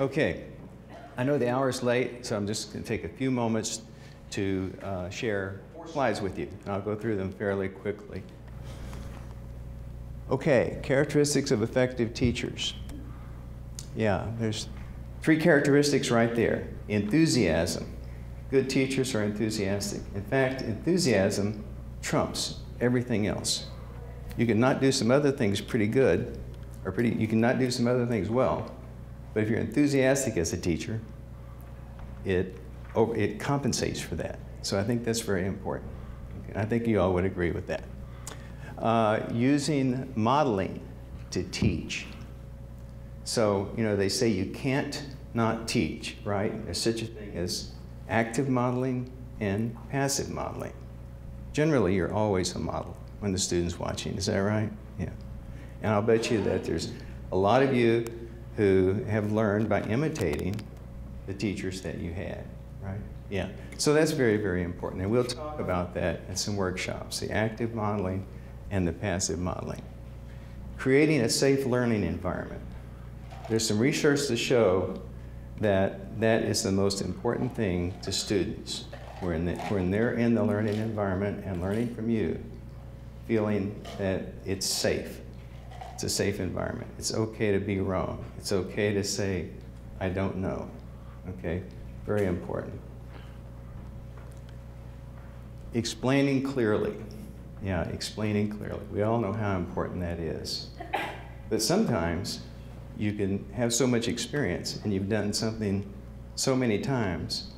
Okay, I know the hour is late, so I'm just going to take a few moments to uh, share slides with you, and I'll go through them fairly quickly. Okay, characteristics of effective teachers. Yeah, there's three characteristics right there. Enthusiasm. Good teachers are enthusiastic. In fact, enthusiasm trumps everything else. You can not do some other things pretty good, or pretty, you can not do some other things well, but if you're enthusiastic as a teacher, it, it compensates for that. So I think that's very important. I think you all would agree with that. Uh, using modeling to teach. So, you know, they say you can't not teach, right? There's such a thing as active modeling and passive modeling. Generally, you're always a model when the student's watching. Is that right? Yeah. And I'll bet you that there's a lot of you who have learned by imitating the teachers that you had, right? Yeah. So that's very, very important. And we'll talk about that in some workshops, the active modeling and the passive modeling. Creating a safe learning environment. There's some research to show that that is the most important thing to students. When, when they're in the learning environment and learning from you, feeling that it's safe. It's a safe environment. It's okay to be wrong. It's okay to say, I don't know. Okay? Very important. Explaining clearly. Yeah, explaining clearly. We all know how important that is. But sometimes you can have so much experience and you've done something so many times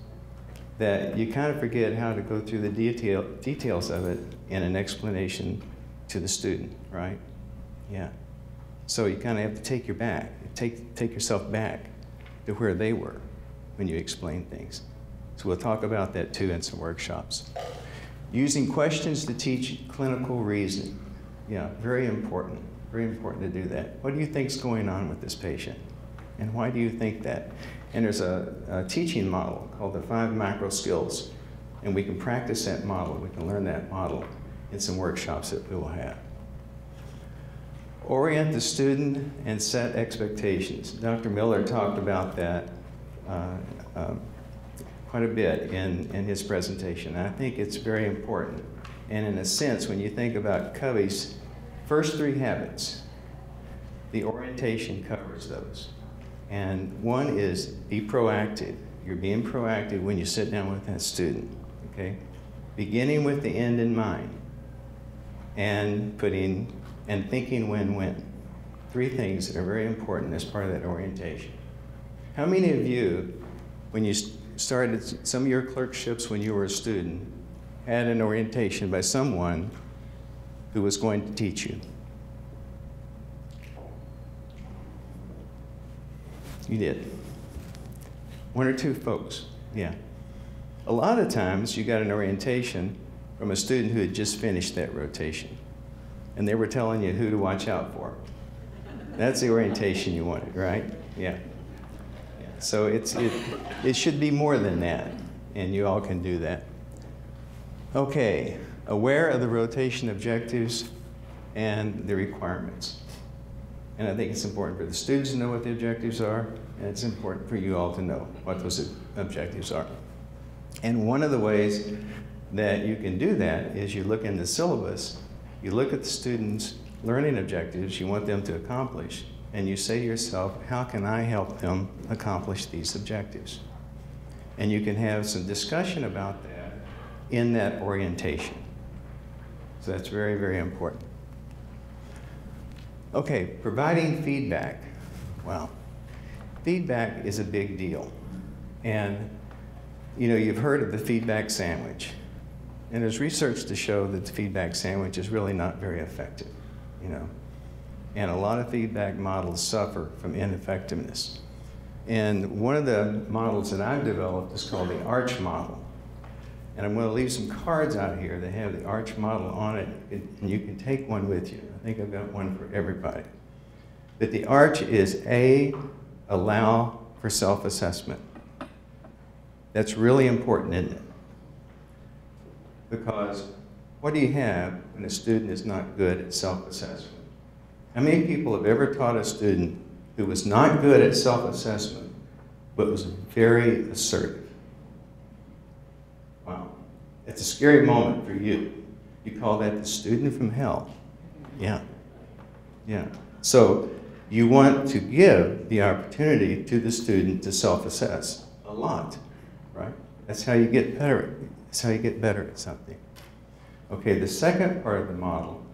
that you kind of forget how to go through the detail, details of it in an explanation to the student, right? Yeah. So you kind of have to take your back, take, take yourself back to where they were when you explain things. So we'll talk about that too in some workshops. Using questions to teach clinical reasoning. Yeah, very important. Very important to do that. What do you think is going on with this patient? And why do you think that? And there's a, a teaching model called the five macro skills. And we can practice that model. We can learn that model in some workshops that we will have. Orient the student and set expectations. Dr. Miller talked about that uh, uh, quite a bit in, in his presentation. I think it's very important. And in a sense, when you think about Covey's first three habits, the orientation covers those. And one is be proactive. You're being proactive when you sit down with that student, okay? Beginning with the end in mind and putting and thinking win-win. Three things that are very important as part of that orientation. How many of you, when you started some of your clerkships when you were a student, had an orientation by someone who was going to teach you? You did. One or two folks, yeah. A lot of times you got an orientation from a student who had just finished that rotation and they were telling you who to watch out for. That's the orientation you wanted, right? Yeah. So it's, it, it should be more than that, and you all can do that. Okay, aware of the rotation objectives and the requirements. And I think it's important for the students to know what the objectives are, and it's important for you all to know what those objectives are. And one of the ways that you can do that is you look in the syllabus you look at the students' learning objectives you want them to accomplish, and you say to yourself, how can I help them accomplish these objectives? And you can have some discussion about that in that orientation. So that's very, very important. Okay, providing feedback. Well, feedback is a big deal. And, you know, you've heard of the feedback sandwich. And there's research to show that the feedback sandwich is really not very effective, you know. And a lot of feedback models suffer from ineffectiveness. And one of the models that I've developed is called the ARCH model. And I'm going to leave some cards out here that have the ARCH model on it, and you can take one with you. I think I've got one for everybody. But the ARCH is A, allow for self-assessment. That's really important, isn't it? Because what do you have when a student is not good at self-assessment? How many people have ever taught a student who was not good at self-assessment but was very assertive. Wow. It's a scary moment for you. You call that the student from hell. Yeah. Yeah. So you want to give the opportunity to the student to self-assess a lot, right? That's how you get better. That's how you get better at something. Okay, the second part of the model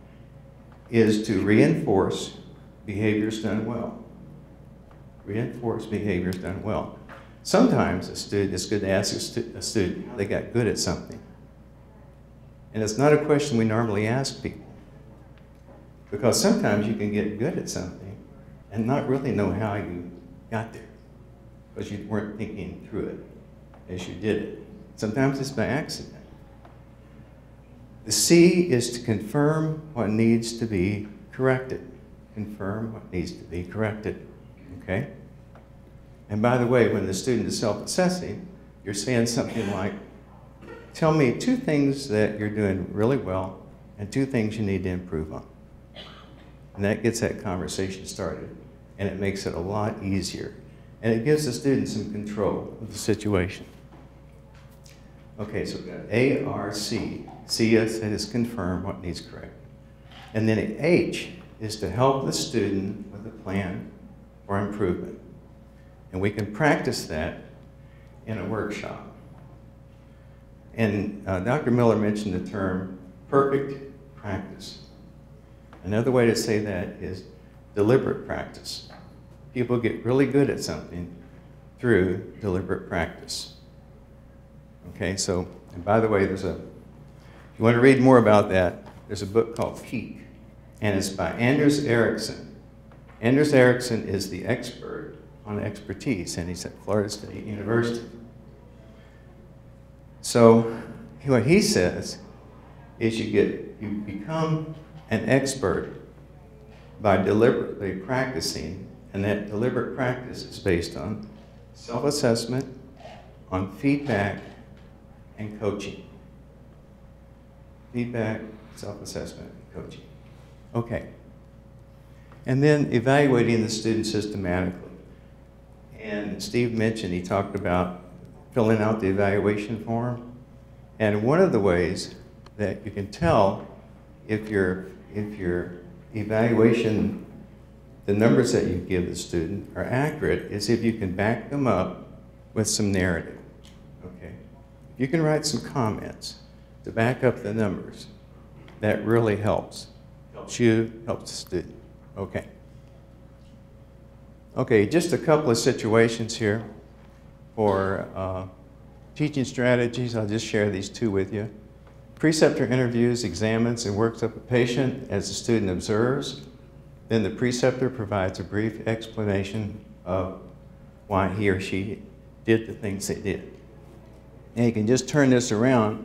is to reinforce behaviors done well. Reinforce behaviors done well. Sometimes a student, it's good to ask a, stu a student how they got good at something. And it's not a question we normally ask people. Because sometimes you can get good at something and not really know how you got there. Because you weren't thinking through it as you did it. Sometimes it's by accident. The C is to confirm what needs to be corrected. Confirm what needs to be corrected. Okay? And by the way, when the student is self-assessing, you're saying something like, tell me two things that you're doing really well and two things you need to improve on. And that gets that conversation started. And it makes it a lot easier. And it gives the student some control of the situation. Okay, so we've got A, R, C. C is, is confirm what needs correct. And then H is to help the student with a plan for improvement. And we can practice that in a workshop. And uh, Dr. Miller mentioned the term perfect practice. Another way to say that is deliberate practice. People get really good at something through deliberate practice. Okay, so, and by the way, there's a, if you want to read more about that, there's a book called Peak, and it's by Anders Ericsson. Anders Ericsson is the expert on expertise, and he's at Florida State University. So, what he says is you get, you become an expert by deliberately practicing, and that deliberate practice is based on self-assessment, on feedback, and coaching. Feedback, self-assessment, and coaching. Okay. And then evaluating the student systematically. And Steve mentioned, he talked about filling out the evaluation form. And one of the ways that you can tell if your, if your evaluation, the numbers that you give the student are accurate is if you can back them up with some narrative. Okay? You can write some comments to back up the numbers. That really helps. Helps you, helps the student. Okay. Okay, just a couple of situations here for uh, teaching strategies. I'll just share these two with you. Preceptor interviews, examines, and works up a patient as the student observes. Then the preceptor provides a brief explanation of why he or she did the things they did. And you can just turn this around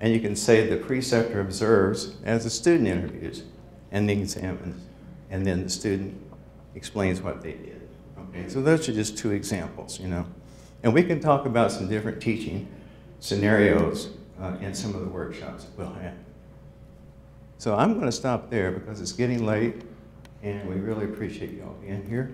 and you can say the preceptor observes as the student interviews and examines, and then the student explains what they did. Okay, so those are just two examples, you know. And we can talk about some different teaching scenarios uh, in some of the workshops that we'll have. So I'm going to stop there because it's getting late and we really appreciate you all being here.